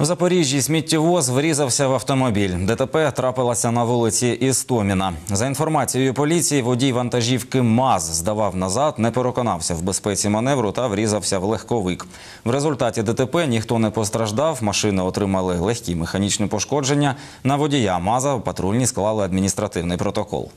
У Запоріжжі сміттєвоз врізався в автомобіль. ДТП трапилося на вулиці Істоміна. За інформацією поліції, водій вантажівки МАЗ здавав назад, не переконався в безпеці маневру та врізався в легковик. В результаті ДТП ніхто не постраждав. Машини отримали легкі механічні пошкодження. На водія МАЗа патрульні склали адміністративний протокол.